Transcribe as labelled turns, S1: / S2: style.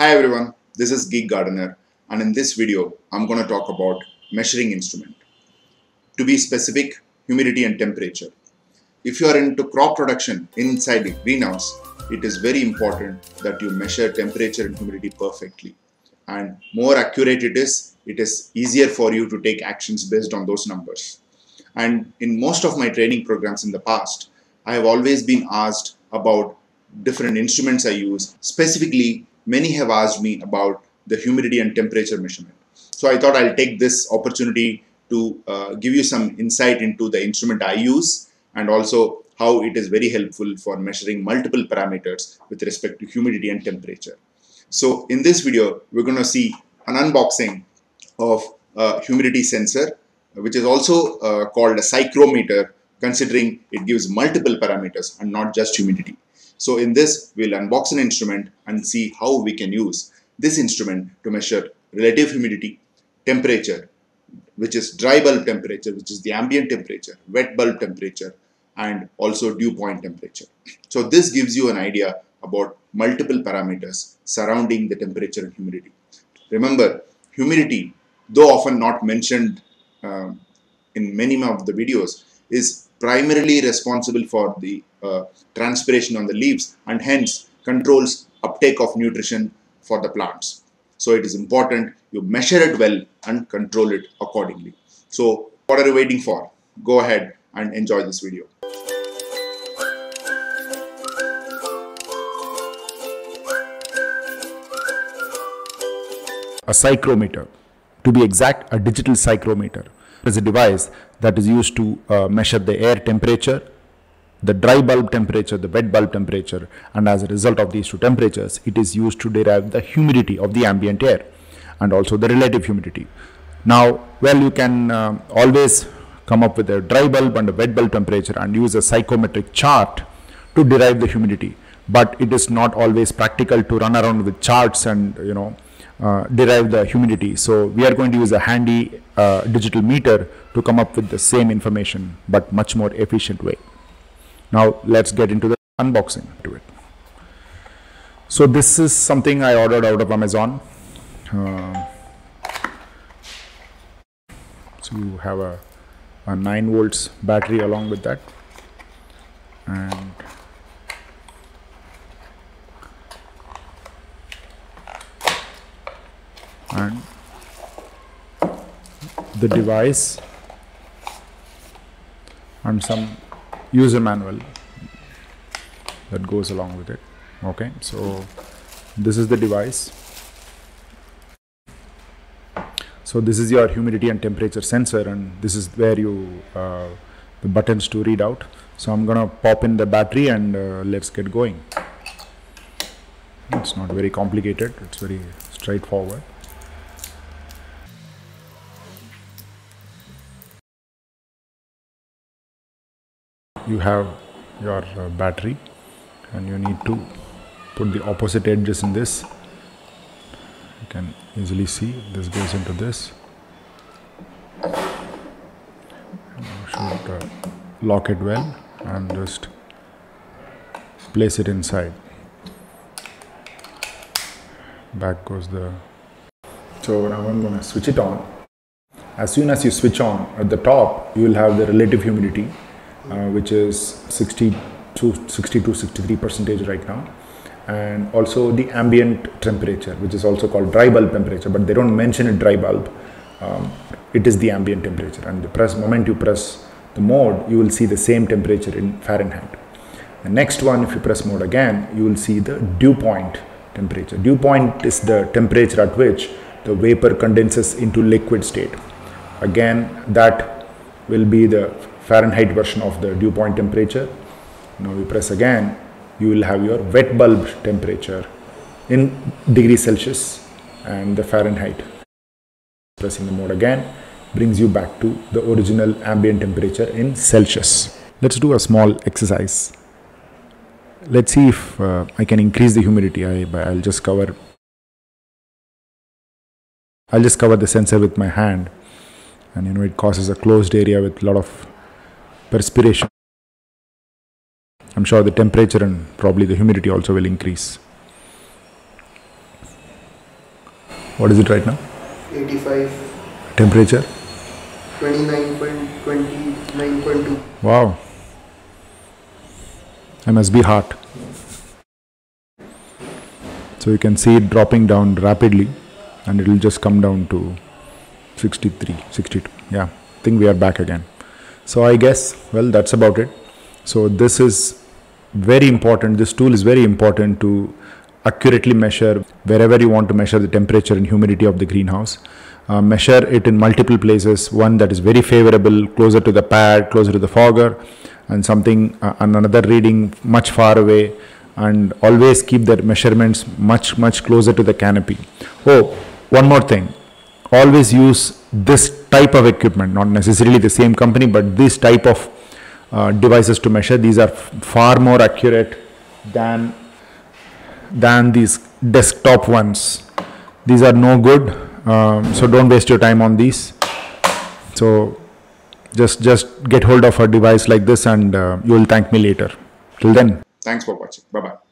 S1: Hi everyone, this is Geek Gardener and in this video I'm going to talk about measuring instrument. To be specific, humidity and temperature. If you are into crop production inside the greenhouse, it is very important that you measure temperature and humidity perfectly. And more accurate it is, it is easier for you to take actions based on those numbers. And in most of my training programs in the past, I have always been asked about different instruments I use. Specifically, many have asked me about the humidity and temperature measurement. So I thought I'll take this opportunity to uh, give you some insight into the instrument I use and also how it is very helpful for measuring multiple parameters with respect to humidity and temperature. So in this video, we're going to see an unboxing of a humidity sensor, which is also uh, called a psychrometer, considering it gives multiple parameters and not just humidity. So in this, we'll unbox an instrument and see how we can use this instrument to measure relative humidity, temperature, which is dry bulb temperature, which is the ambient temperature, wet bulb temperature, and also dew point temperature. So this gives you an idea about multiple parameters surrounding the temperature and humidity. Remember, humidity, though often not mentioned uh, in many of the videos, is primarily responsible for the uh, transpiration on the leaves and hence controls uptake of nutrition for the plants. So it is important you measure it well and control it accordingly. So what are you waiting for? Go ahead and enjoy this video.
S2: a psychrometer. To be exact, a digital psychrometer is a device that is used to uh, measure the air temperature, the dry bulb temperature, the wet bulb temperature, and as a result of these two temperatures, it is used to derive the humidity of the ambient air and also the relative humidity. Now, well, you can uh, always come up with a dry bulb and a wet bulb temperature and use a psychometric chart to derive the humidity. But it is not always practical to run around with charts and you know uh, derive the humidity. So we are going to use a handy uh, digital meter to come up with the same information, but much more efficient way. Now let's get into the unboxing to it. So this is something I ordered out of Amazon. Uh, so you have a, a 9 volts battery along with that and and the device and some user manual that goes along with it. Okay so this is the device. So this is your humidity and temperature sensor and this is where you uh, the buttons to read out. So I'm gonna pop in the battery and uh, let's get going. It's not very complicated. It's very straightforward you have your uh, battery and you need to put the opposite edges in this. You can easily see this goes into this. You should uh, lock it well and just place it inside. Back goes the so now I'm going to switch it on. As soon as you switch on at the top you will have the relative humidity uh, which is 60 to 62 63 percentage right now. And also the ambient temperature which is also called dry bulb temperature but they don't mention it dry bulb. Um, it is the ambient temperature. And the press moment you press the mode you will see the same temperature in Fahrenheit. The next one if you press mode again you will see the dew point temperature. Dew point is the temperature at which the vapor condenses into liquid state. Again that will be the Fahrenheit version of the dew point temperature. Now you press again, you will have your wet bulb temperature in degrees Celsius and the Fahrenheit. Pressing the mode again brings you back to the original ambient temperature in Celsius. Let's do a small exercise. Let's see if uh, I can increase the humidity. I, I'll just cover I'll just cover the sensor with my hand and you know it causes a closed area with a lot of perspiration. I'm sure the temperature and probably the humidity also will increase. What is it right now?
S3: 85,
S2: Temperature?
S3: 29.29.2.
S2: Wow. I must be hot. So you can see it dropping down rapidly and it will just come down to 63, 62. Yeah, I think we are back again. So I guess, well, that's about it. So this is very important. This tool is very important to accurately measure wherever you want to measure the temperature and humidity of the greenhouse. Uh, measure it in multiple places. One that is very favorable, closer to the pad, closer to the fogger, and something uh, and another reading much far away. And always keep the measurements much much closer to the canopy. Oh, one more thing. Always use this type of equipment, not necessarily the same company, but this type of uh, devices to measure. These are far more accurate than than these desktop ones. These are no good, um, so don't waste your time on these. So just just get hold of a device like this, and uh, you will thank me later. Till then.
S1: Thanks for watching. Bye bye.